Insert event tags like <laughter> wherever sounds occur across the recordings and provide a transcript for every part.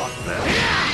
Over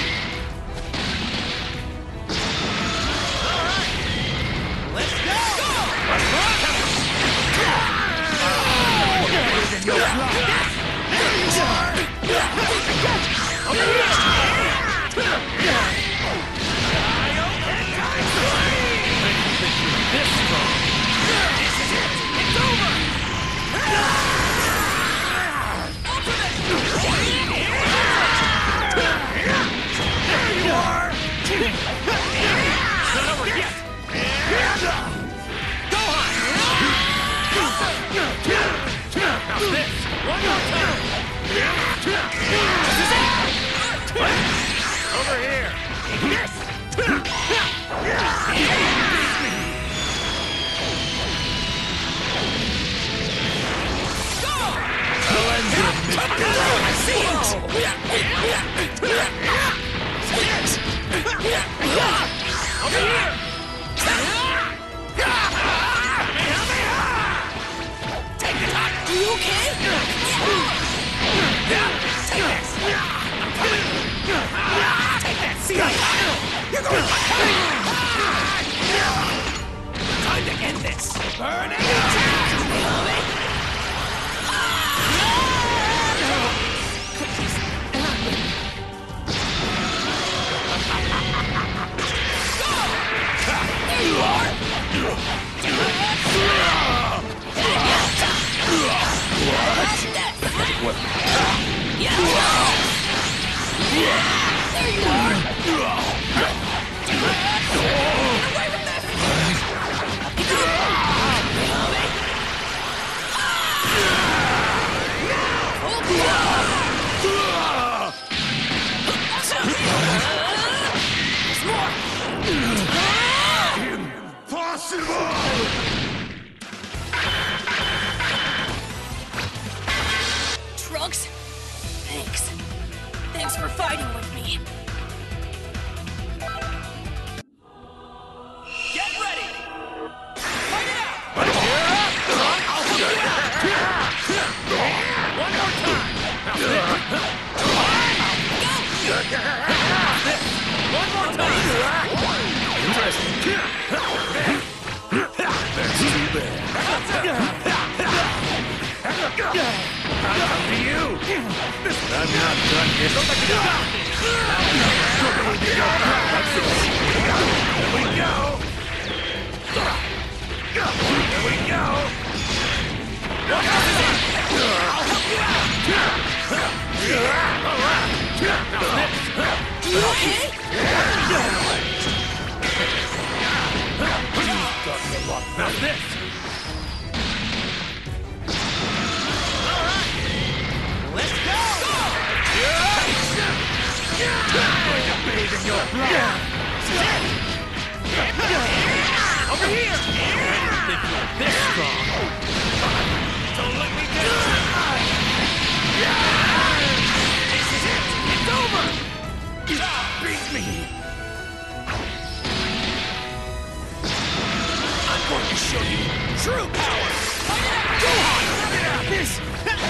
you okay? Take that! You're going! Time to end this. Burn it. Ah! Ah! 誰だ! Thanks. Thanks for fighting with me. Get ready. Fight it. One more time. Now You okay? Now this. Let's go. Going to bathe in your blood. Over here. I didn't think you were this strong. Show you true power. Go on. This. This.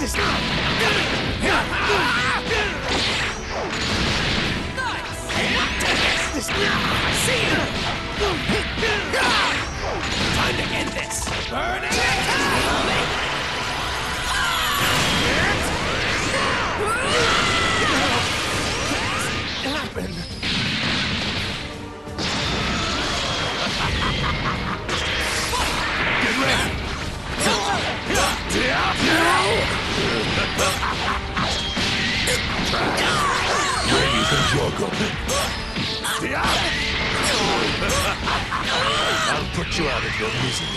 This. See ya. Time to end this. Burn Where put you out of your misery.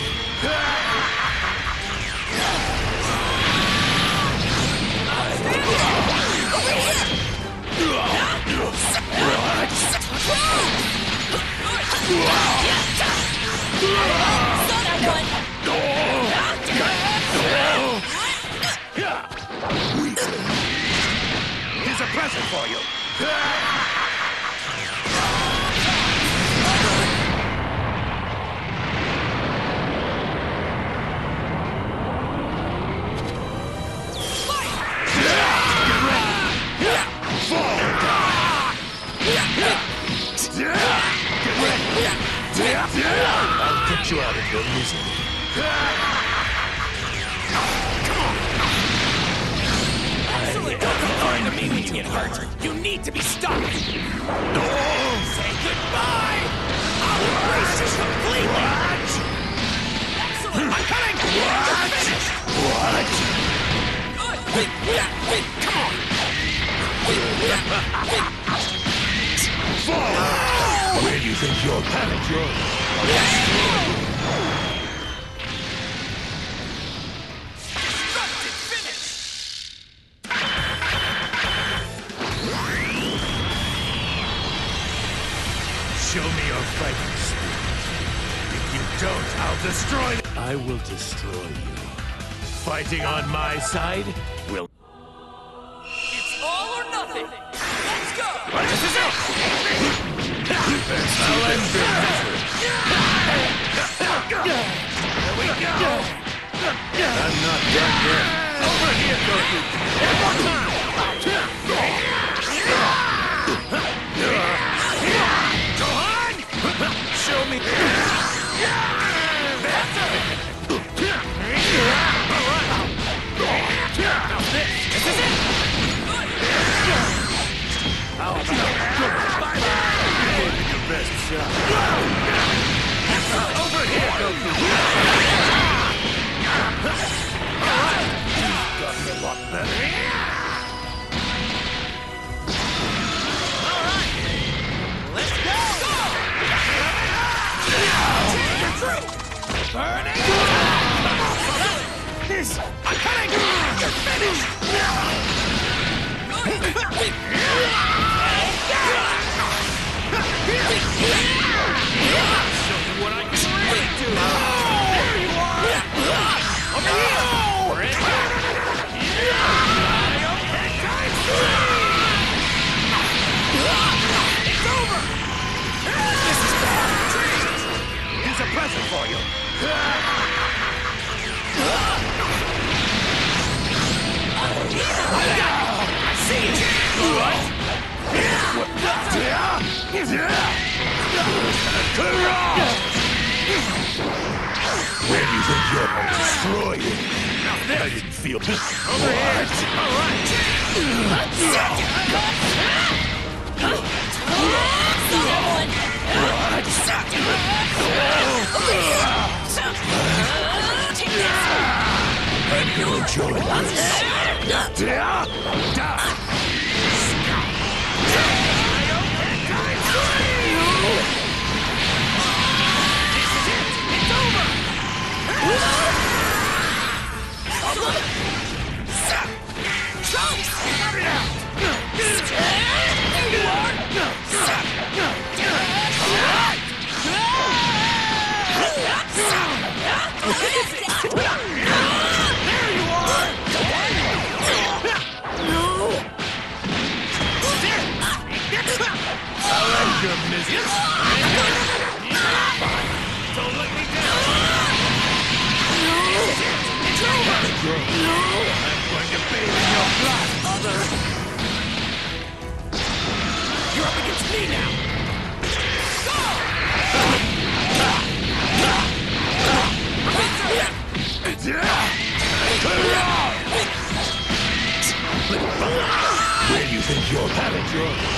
Here's a present for you. I'll put you out of your misery. The meaning get hurt. You need to be stopped. Say goodbye. I'll embrace you completely. Excellent. I'm coming. You're finished. Good. Come on. Think is your headed? You're finish. Show me your fighting spirit. If you don't, I'll destroy them. I will destroy you. Fighting on my side will. It's all or nothing. Let's go. This is it! I'll. Here we go! I'm not done yet. Over here, Goku! <laughs> Show me... Burning. <laughs> This. I'm coming. You're finished. Where do you think you're going to destroy you? I didn't feel this. Over here. All right. Going your misery. Don't let me down. It's over. I'm going to bathe in your blood. You're up against me now. Where do you think you're headed?